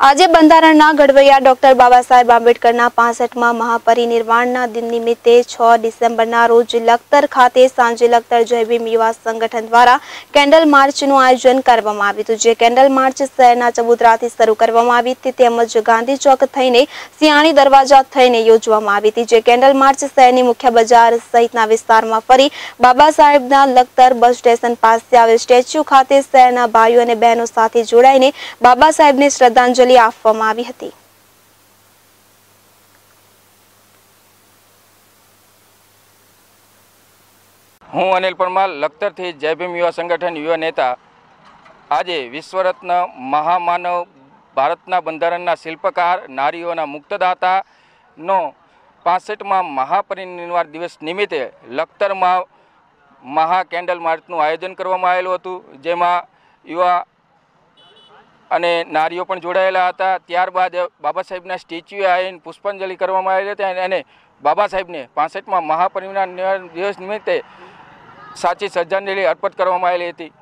આજે બંધારણના ઘડવૈયા ડોક્ટર બાબા સાહેબ આંબેડકરના પાસઠમાં મહાપરિનિર્વાણના દિન નિમિત્તે છ ડિસેમ્બરના રોજ લખતર ખાતે સાંજે લખતર જયભીમ યુવા સંગઠન દ્વારા કેન્ડલ માર્ચનું આયોજન કરવામાં આવ્યું હતું. જે કેન્ડલ માર્ચ શહેરના ચબુતરાથી શરૂ કરવામાં આવી હતી. તેમજ ગાંધી ચોક થઈને સિયાણી દરવાજા થઈને યોજવામાં આવી હતી. જે કેન્ડલ માર્ચ શહેરની મુખ્ય બજાર સહિતના વિસ્તારમાં ફરી બાબા સાહેબના લખતર બસ સ્ટેશન પાસે આવેલ સ્ટેચ્યુ ખાતે શહેરના ભાઈઓ અને બહેનો સાથે જોડાઈને બાબા સાહેબને શ્રદ્ધાંજલિ આપવામાં આવી હતી. હું અનિલ પરમાર, લખતરથી જય ભીમ યુવા સંગઠન યુવા નેતા. આજે વિશ્વરત્ન મહામાનવ ભારતના બંધારણના શિલ્પકાર, નારીઓના મુક્તદાતાનો પાસઠમાં મહાપરિનિર્વાણ દિવસ નિમિત્તે લખતરમાં મહા કેન્ડલ માર્ચનું આયોજન કરવામાં આવેલું હતું. જેમાં યુવા અને નારીઓ પણ જોડાયેલા હતા. ત્યારબાદ બાબા સાહેબના સ્ટેચ્યુએ આવીને પુષ્પાંજલિ કરવામાં આવેલી હતી અને બાબા સાહેબને પાસઠમાં મહાપરિનિર્વાણ દિવસ નિમિત્તે સાચી શ્રદ્ધાંજલિ અર્પણ કરવામાં આવેલી હતી.